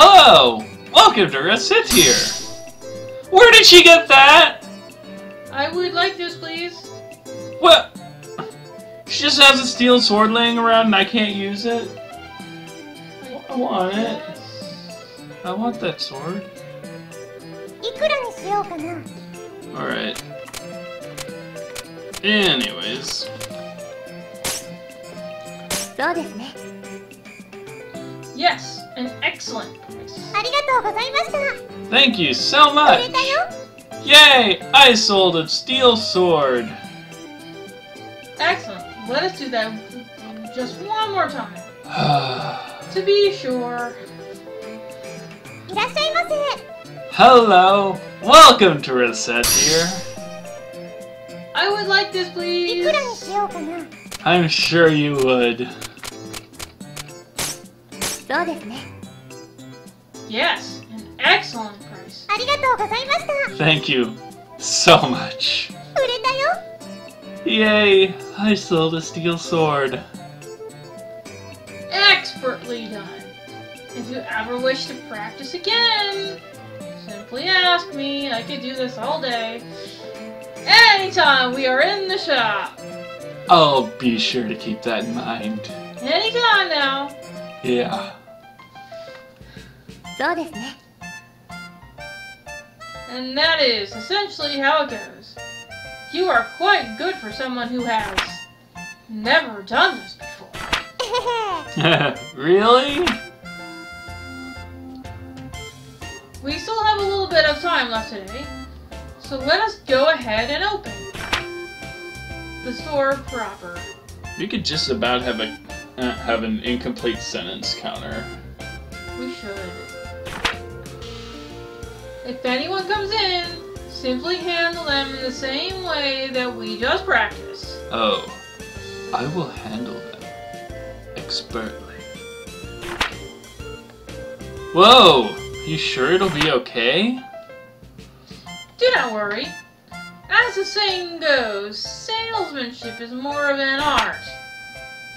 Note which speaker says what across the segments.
Speaker 1: Hello! Welcome to Recettear! Where did she get that?
Speaker 2: I would like this, please.
Speaker 1: What? She just has a steel sword laying around and I can't use it? I want it. I want that sword. Alright. Anyways.
Speaker 2: Yes! An excellent
Speaker 3: voice.
Speaker 1: Thank you so much! Yay! I sold a steel sword!
Speaker 2: Excellent. Let us do that just one more time. to be sure.
Speaker 1: Hello! Welcome to Recettear.
Speaker 2: I would like this, please.
Speaker 1: I'm sure you would.
Speaker 3: そうですね
Speaker 2: Yes, an excellent price.
Speaker 3: ありがとうございました
Speaker 1: Thank you so much.
Speaker 3: 売れたよ
Speaker 1: Yay! I sold a steel sword.
Speaker 2: Expertly done. If you ever wish to practice again, simply ask me. I could do this all day. Anytime we are in the shop.
Speaker 1: I'll be sure to keep that in mind.
Speaker 2: Anytime now.
Speaker 1: Yeah.
Speaker 3: そうですね
Speaker 2: And that is essentially how it goes. You are quite good for someone who has never done this before.
Speaker 3: えへへ
Speaker 1: really?
Speaker 2: We still have a little bit of time left today, so let us go ahead and open the store proper.
Speaker 1: You could just about have a uh, have an incomplete sentence counter.
Speaker 2: We should. If anyone comes in, simply handle them in the same way that we just practiced.
Speaker 1: Oh, I will handle them expertly. Whoa! You sure it'll be okay?
Speaker 2: Do not worry. As the saying goes, salesmanship is more of an art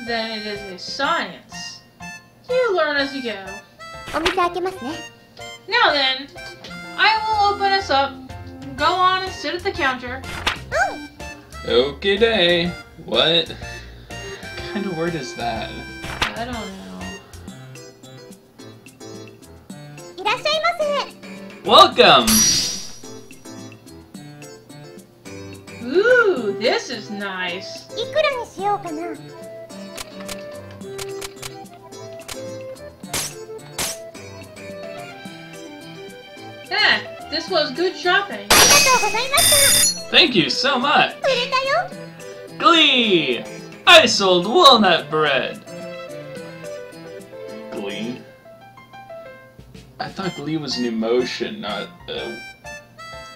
Speaker 2: than it is a science. You learn as you go. Now then, I will open us up. Go on and sit at the counter.
Speaker 1: Okay day. What? what kind of word is that?
Speaker 2: I don't know.
Speaker 1: Welcome!
Speaker 2: Ooh, this is nice.
Speaker 3: いくらにしようかな
Speaker 2: Eh, this was good shopping.
Speaker 3: ありがとうございました
Speaker 1: Thank you so much!
Speaker 3: 売れたよ
Speaker 1: Glee! I sold walnut bread! Glee? I thought glee was an emotion, not a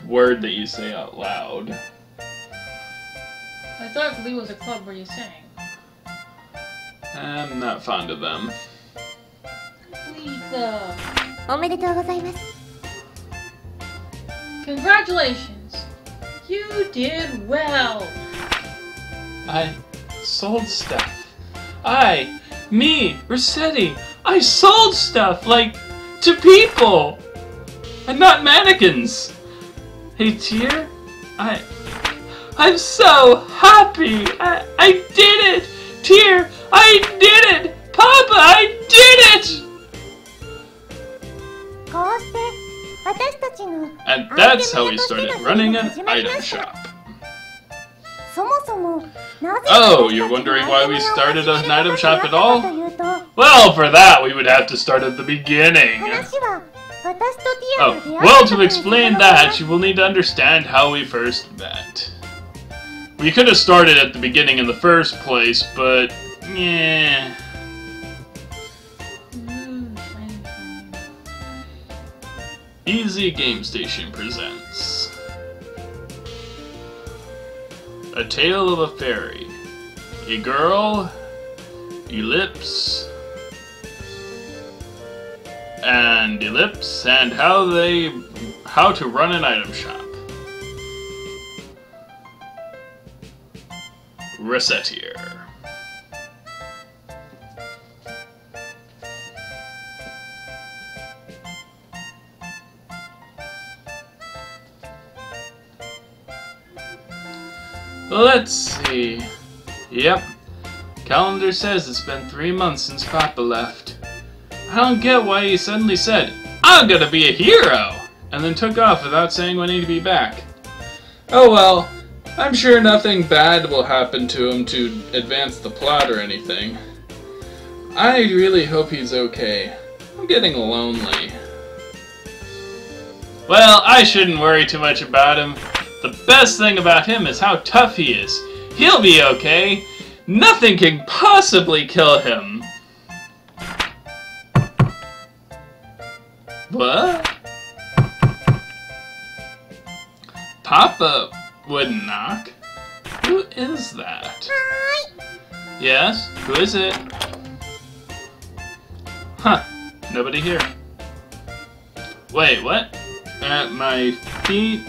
Speaker 1: word that you say out loud.
Speaker 2: I thought Glee was a club where you sang.
Speaker 1: I'm not fond of them.
Speaker 2: Glee Club.
Speaker 3: おめでとうございます
Speaker 2: Congratulations! You did well!
Speaker 1: I sold stuff. I, me, Rossetti, I sold stuff, like, to people! And not mannequins! Hey, Tear, I... I'm so happy! I, I did it! Tear, I did it! Papa, I did it! And that's how we started running an item shop. Oh, you're wondering why we started an item shop at all? Well, for that, we would have to start at the beginning. Oh, well, to explain that, you will need to understand how we first met. We could have started at the beginning in the first place, but... yeah. EasyGameStation presents A Tale of a Fairy. A girl, ellipse, and ellipse, and how they how to run an item shop. Recettear. Let's see. Yep. Calendar says it's been three months since Papa left. I don't get why he suddenly said, I'm gonna be a hero! And then took off without saying when he'd be back. Oh well, I'm sure nothing bad will happen to him to advance the plot or anything. I really hope he's okay. I'm getting lonely. Well, I shouldn't worry too much about him. The best thing about him is how tough he is. He'll be okay. Nothing can possibly kill him. What? Papa wouldn't knock. Who is that? Hi. Yes, who is it? Huh, nobody here. Wait, what? At my feet?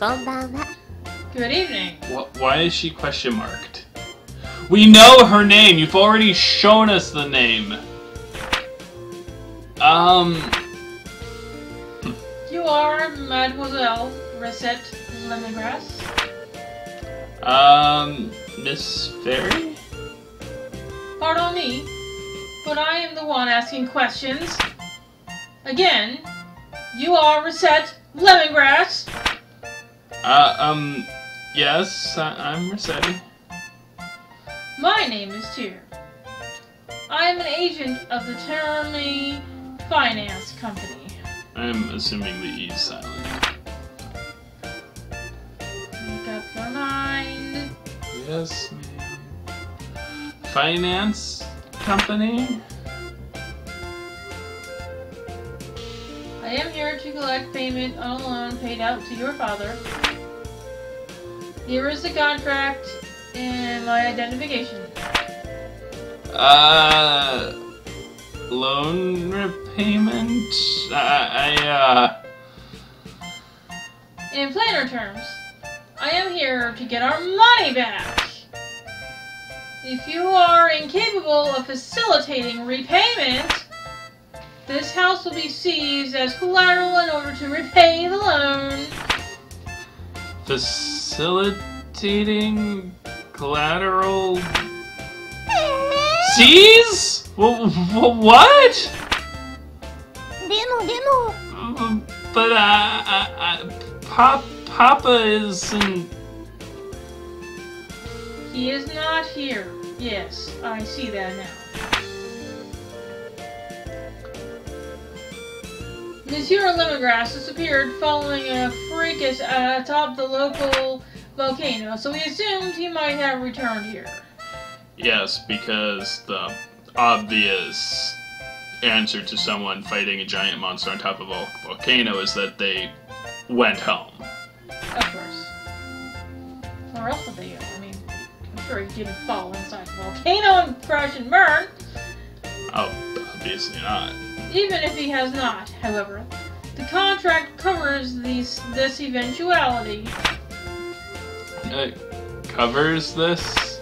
Speaker 2: Good evening.
Speaker 1: Why is she question marked? We know her name. You've already shown us the name. Um.
Speaker 2: You are Mademoiselle Recette Lemongrass.
Speaker 1: Um, Miss Fairy?
Speaker 2: Pardon me, but I am the one asking questions. Again, you are Recette Lemongrass.
Speaker 1: Uh, um, yes, I- I'm Rossetti.
Speaker 2: My name is Tyr. I am an agent of the Terme Finance Company.
Speaker 1: I'm assuming the E's silent.
Speaker 2: Make up your mind.
Speaker 1: Yes, ma'am. Finance company?
Speaker 2: I am here to collect payment on a loan paid out to your father. Here is the contract and my identification.
Speaker 1: Uh, loan repayment? I, I uh,
Speaker 2: In plainer terms, I am here to get our money back. If you are incapable of facilitating repayment, this house will be seized as collateral in order to repay the loan.
Speaker 1: Facilitating collateral seize? What?
Speaker 3: Demo, demo. Um,
Speaker 1: but uh, I, I Pop, Papa is. In...
Speaker 2: He is not here. Yes, I see that now. Monsieur Lemongrass disappeared following a fracas atop the local volcano, so we assumed he might have returned here.
Speaker 1: Yes, because the obvious answer to someone fighting a giant monster on top of a volcano is that they went home.
Speaker 2: Of course. Where else would they go? I mean, I'm sure he didn't fall inside the volcano and crash and burn.
Speaker 1: Oh, obviously not.
Speaker 2: Even if he has not, however, the contract covers these, this eventuality.
Speaker 1: It covers this.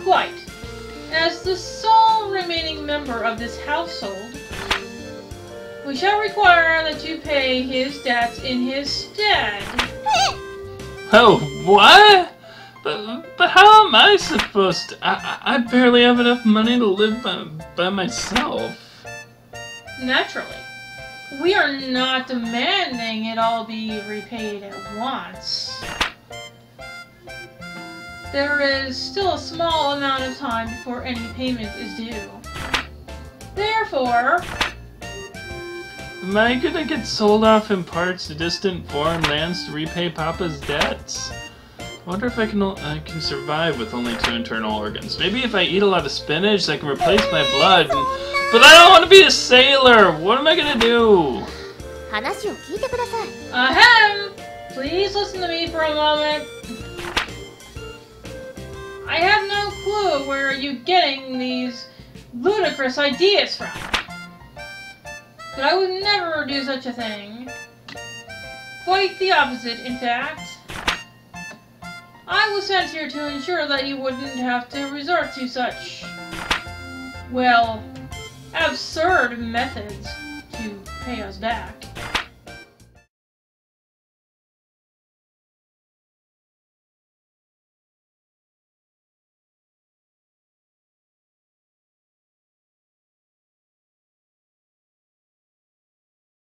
Speaker 2: Quite. As the sole remaining member of this household, we shall require that you pay his debts in his stead.
Speaker 1: Oh, what? But, but how am I supposed to? I, I barely have enough money to live by, by myself.
Speaker 2: Naturally. We are not demanding it all be repaid at once. There is still a small amount of time before any payment is due. Therefore,
Speaker 1: Am I gonna get sold off in parts to distant foreign lands to repay Papa's debts? wonder if I can I can survive with only two internal organs. Maybe if I eat a lot of spinach, I can replace my blood. And, but I don't want to be a sailor. What am I gonna do?
Speaker 2: Ahem! Please listen to me for a moment. I have no clue where are you getting these ludicrous ideas from. But I would never do such a thing. Quite the opposite, in fact. I was sent here to ensure that you wouldn't have to resort to such, well, absurd methods to pay us back.